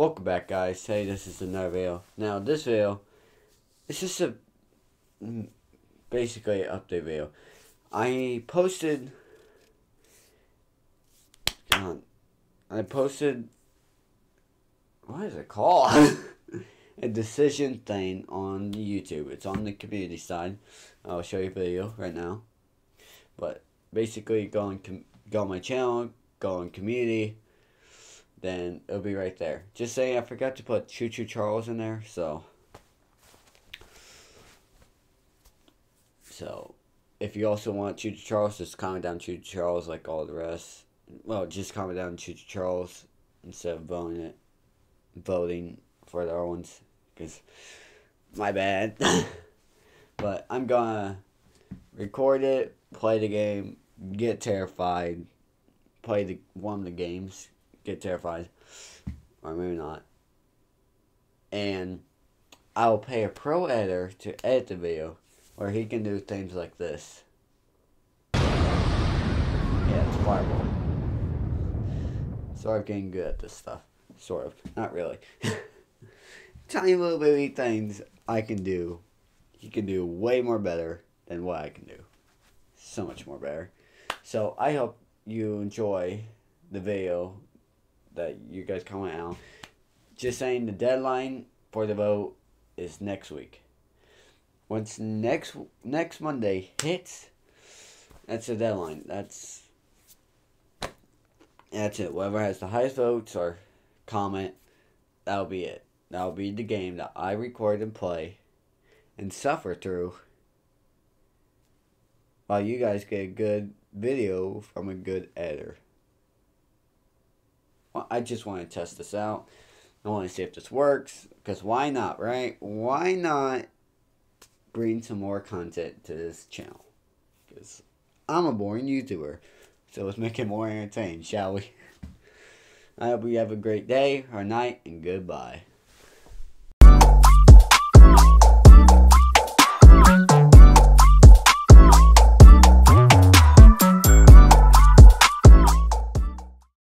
Welcome back guys, hey this is another video. Now this video, it's just a, mm, basically an update video. I posted, on, I posted, what is it called? a decision thing on YouTube. It's on the community side. I'll show you a video right now. But basically go on, go on my channel, go on community, then it'll be right there. Just saying, I forgot to put Choo Choo Charles in there, so. So, if you also want Choo Choo Charles, just comment down Choo Choo Charles like all the rest. Well, just comment down Choo Choo Charles instead of voting it, voting for the other ones, because my bad. but I'm gonna record it, play the game, get terrified, play the one of the games, get terrified, or maybe not. And I'll pay a pro editor to edit the video, where he can do things like this. Yeah, it's fireball. So I'm getting good at this stuff. Sort of. Not really. Tiny little baby things I can do. He can do way more better than what I can do. So much more better. So I hope you enjoy the video that you guys comment out. Just saying the deadline for the vote is next week. Once next next Monday hits, that's the deadline. That's that's it. Whoever has the highest votes or comment, that'll be it. That'll be the game that I record and play and suffer through while you guys get a good video from a good editor. I just want to test this out. I want to see if this works. Because why not, right? Why not bring some more content to this channel? Because I'm a boring YouTuber. So let's make it more entertaining, shall we? I hope you have a great day or night, and goodbye.